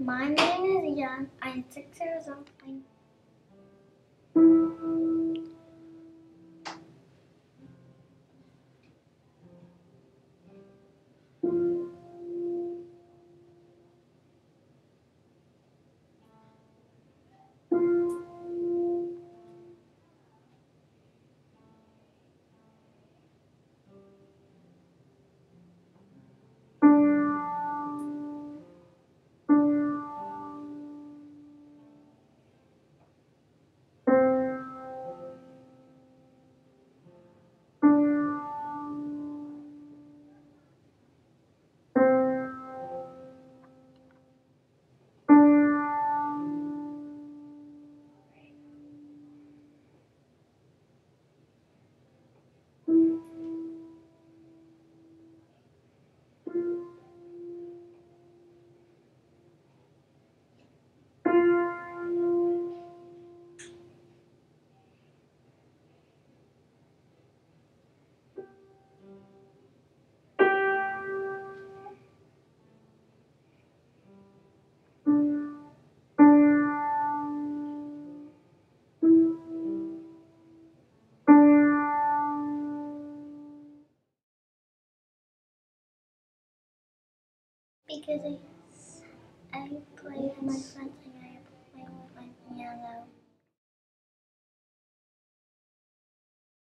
My name is Yan. I'm six years old. Because I, I play with my friends